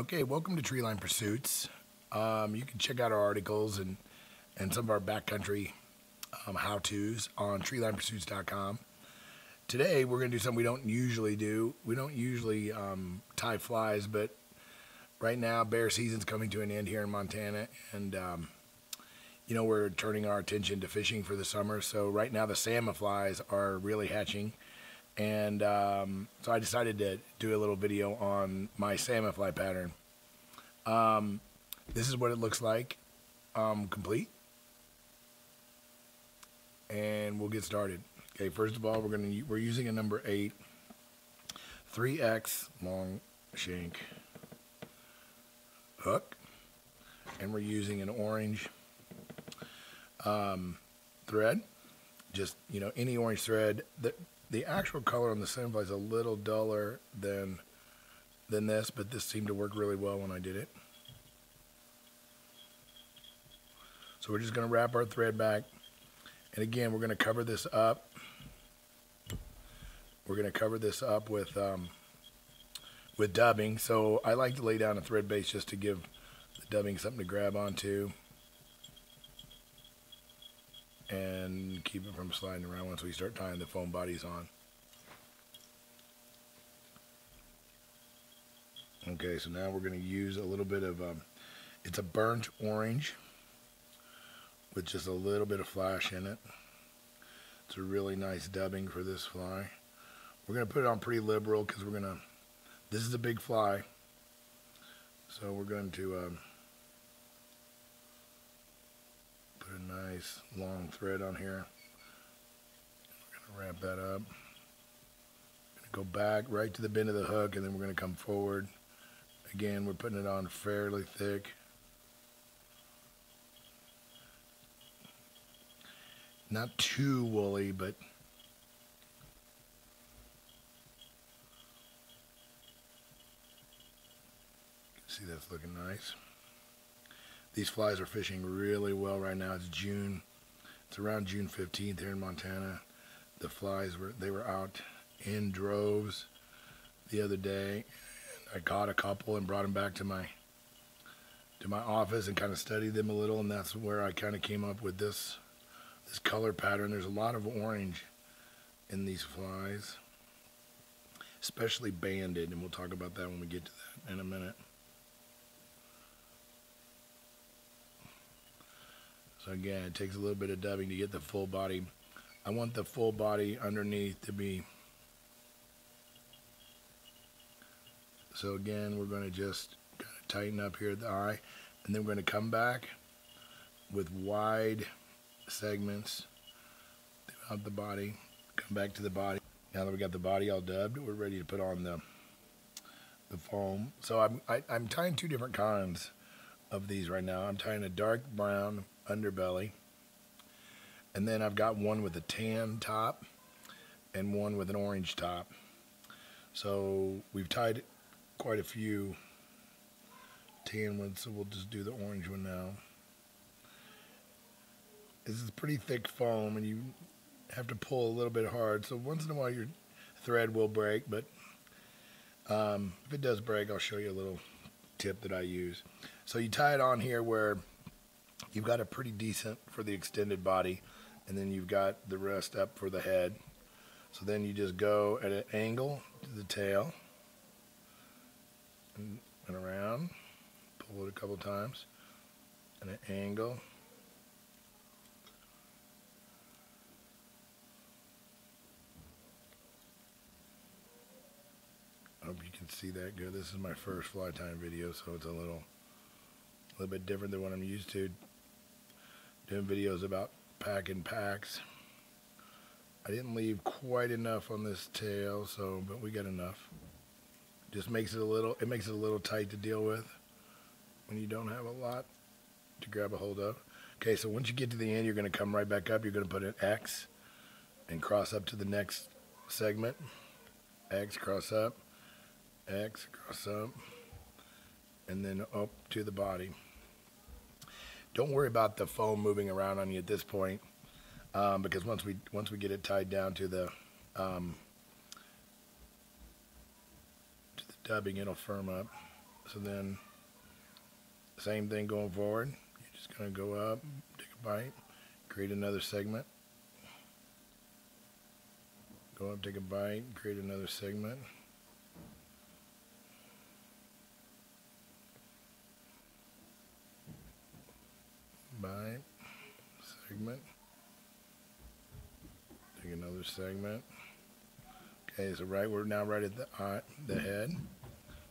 Okay, welcome to Treeline Pursuits. Um, you can check out our articles and, and some of our backcountry um, how-tos on treelinepursuits.com. Today, we're going to do something we don't usually do. We don't usually um, tie flies, but right now, bear season's coming to an end here in Montana, and um, you know we're turning our attention to fishing for the summer. So right now, the salmon flies are really hatching and um, so I decided to do a little video on my salmon fly pattern. Um, this is what it looks like um, complete. And we'll get started. Okay, first of all, we're gonna we're using a number eight, 3x long shank hook, and we're using an orange um, thread. Just you know, any orange thread. that the actual color on the Salmonfly is a little duller than than this, but this seemed to work really well when I did it. So we're just going to wrap our thread back. And again, we're going to cover this up. We're going to cover this up with um, with dubbing. So I like to lay down a thread base just to give the dubbing something to grab onto. And keep it from sliding around once we start tying the foam bodies on. Okay, so now we're going to use a little bit of, um, it's a burnt orange with just a little bit of flash in it. It's a really nice dubbing for this fly. We're going to put it on pretty liberal because we're going to, this is a big fly. So we're going to um, Put a nice long thread on here. We're going to wrap that up. Go back right to the bend of the hook and then we're going to come forward. Again, we're putting it on fairly thick. Not too woolly, but see that's looking nice. These flies are fishing really well right now. It's June. It's around June 15th here in Montana. The flies were they were out in droves the other day. I caught a couple and brought them back to my to my office and kind of studied them a little, and that's where I kind of came up with this this color pattern. There's a lot of orange in these flies, especially banded, and we'll talk about that when we get to that in a minute. Again, it takes a little bit of dubbing to get the full body. I want the full body underneath to be. So again, we're going to just kind of tighten up here at the eye, and then we're going to come back with wide segments throughout the body. Come back to the body. Now that we got the body all dubbed, we're ready to put on the the foam. So I'm I, am i am tying two different kinds of these right now. I'm tying a dark brown underbelly. And then I've got one with a tan top and one with an orange top. So we've tied quite a few tan ones, so we'll just do the orange one now. This is pretty thick foam and you have to pull a little bit hard. So once in a while your thread will break, but um, if it does break, I'll show you a little tip that I use. So you tie it on here where you've got a pretty decent for the extended body, and then you've got the rest up for the head. So then you just go at an angle to the tail and, and around, pull it a couple times, and an angle. I hope you can see that good. This is my first fly tying video, so it's a little, a little bit different than what I'm used to doing videos about packing packs. I didn't leave quite enough on this tail, so but we got enough. Just makes it a little it makes it a little tight to deal with when you don't have a lot to grab a hold of. Okay, so once you get to the end, you're going to come right back up. You're going to put an X and cross up to the next segment. X, cross up, X, cross up, and then up to the body. Don't worry about the foam moving around on you at this point, um, because once we once we get it tied down to the um, to the dubbing, it'll firm up. So then, same thing going forward. You're just going to go up, take a bite, create another segment. Go up, take a bite, create another segment. Bite, segment. Take another segment. Okay, so right, we're now right at the eye, the head.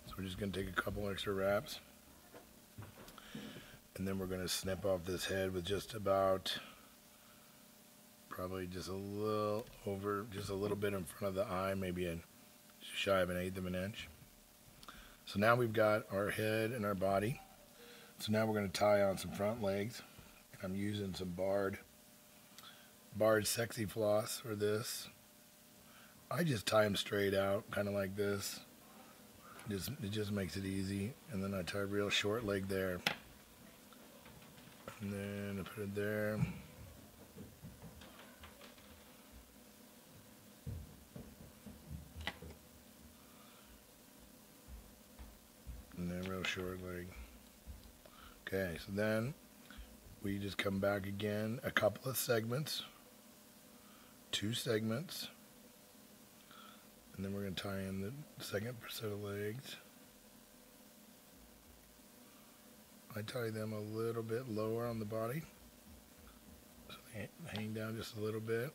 So we're just going to take a couple extra wraps. And then we're going to snip off this head with just about, probably just a little over, just a little bit in front of the eye, maybe a shy of an eighth of an inch. So now we've got our head and our body. So now we're going to tie on some front legs. I'm using some Bard, Bard Sexy Floss for this. I just tie them straight out, kind of like this. Just It just makes it easy. And then I tie a real short leg there. And then I put it there. And then real short leg. Okay, so then we just come back again, a couple of segments, two segments, and then we're going to tie in the second set of legs. I tie them a little bit lower on the body, so they hang down just a little bit.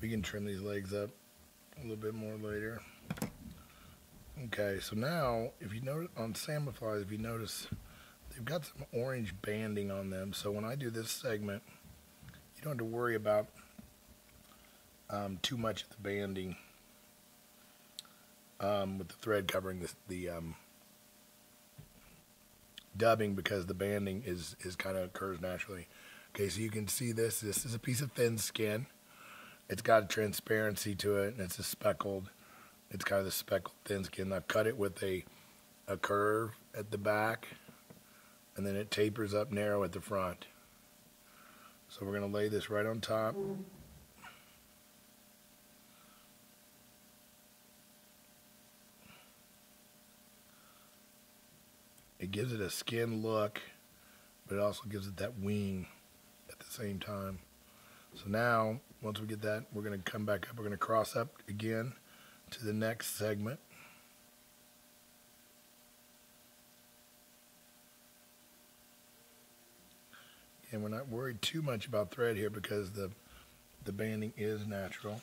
We can trim these legs up a little bit more later. Okay, so now if you notice on Salmonflies, if you notice, they've got some orange banding on them. So when I do this segment, you don't have to worry about um, too much of the banding um, with the thread covering the, the um, dubbing because the banding is, is kind of occurs naturally. Okay, so you can see this. This is a piece of thin skin. It's got a transparency to it, and it's a speckled. It's kind of the speckled thin skin. I've cut it with a a curve at the back, and then it tapers up narrow at the front. So we're going to lay this right on top. It gives it a skin look, but it also gives it that wing at the same time. So now, once we get that, we're going to come back up. We're going to cross up again to the next segment. And we're not worried too much about thread here because the, the banding is natural.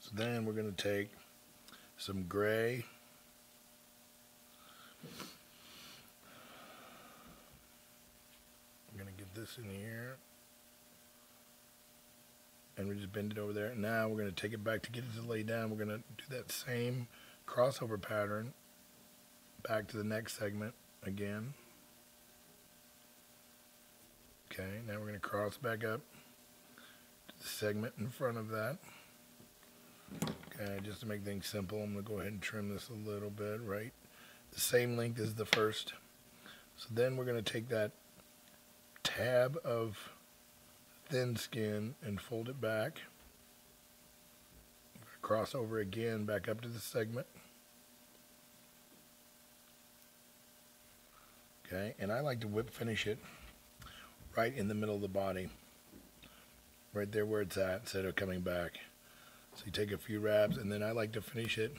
So then we're going to take some gray I'm going to get this in here. And we just bend it over there. Now we're going to take it back to get it to lay down. We're going to do that same crossover pattern back to the next segment again. Okay, now we're going to cross back up to the segment in front of that. Okay, just to make things simple, I'm going to go ahead and trim this a little bit, right? The same length as the first. So then we're going to take that tab of thin skin and fold it back. Cross over again back up to the segment. Okay, and I like to whip finish it right in the middle of the body. Right there where it's at instead of coming back. So you take a few wraps and then I like to finish it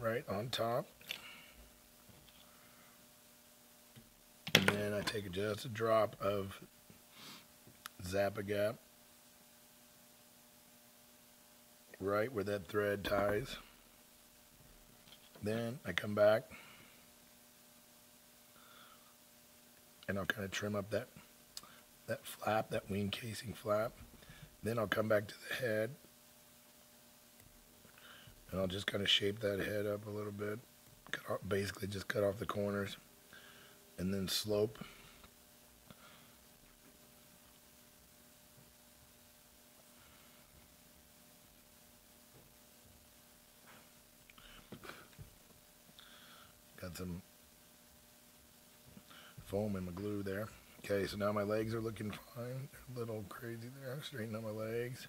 right on top. I take just a drop of Zap-A-Gap right where that thread ties. Then I come back and I'll kind of trim up that that flap, that wing casing flap. Then I'll come back to the head and I'll just kind of shape that head up a little bit. Off, basically just cut off the corners and then slope. Got some foam and my glue there. Okay, so now my legs are looking fine. They're a little crazy there. Straighten out my legs.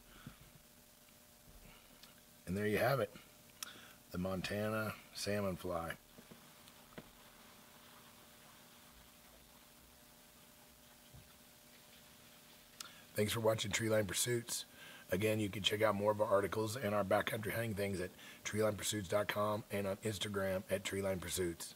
And there you have it. The Montana salmon fly. Thanks for watching Treeline Pursuits. Again, you can check out more of our articles and our backcountry hunting things at treelinepursuits.com and on Instagram at treelinepursuits.